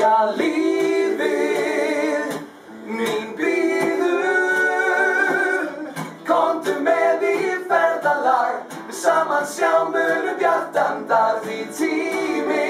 segja lífið mín býður Kontu með í ferðalag við saman sjáum munu bjartandar því tími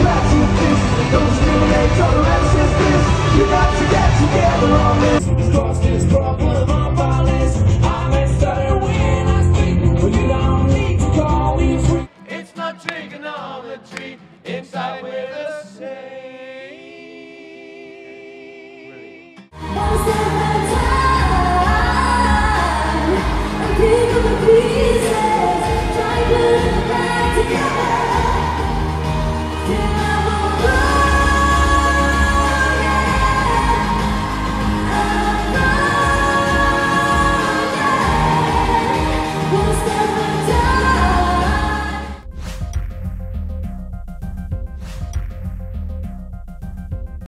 the tree, inside the same.